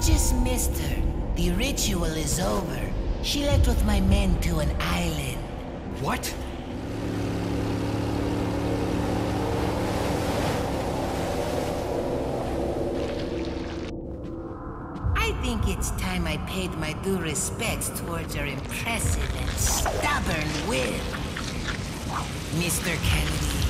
just missed her. The ritual is over. She left with my men to an island. What? I think it's time I paid my due respects towards your impressive and stubborn will. Mr. Kennedy,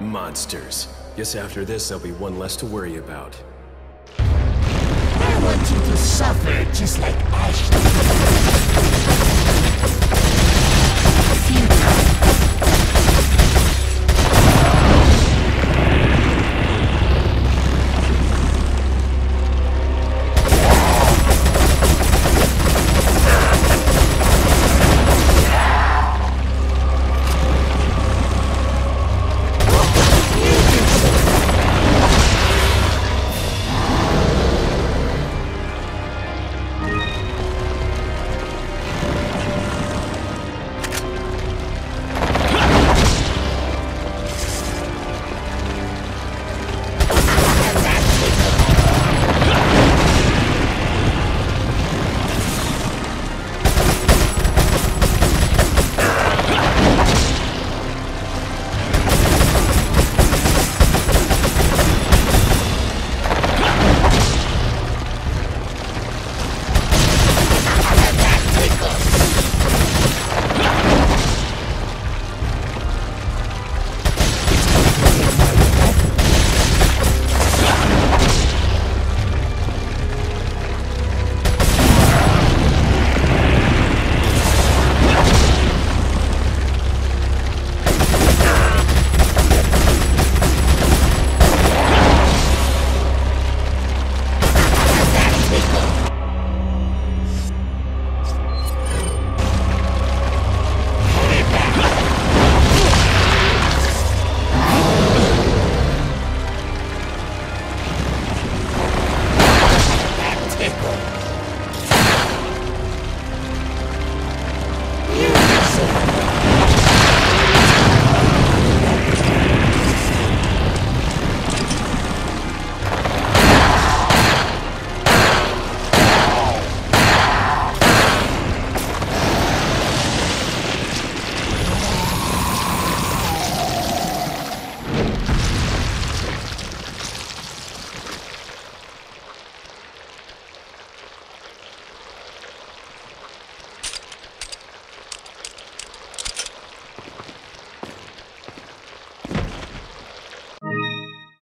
Monsters. Guess after this, there'll be one less to worry about. I want you to suffer just like Ashley.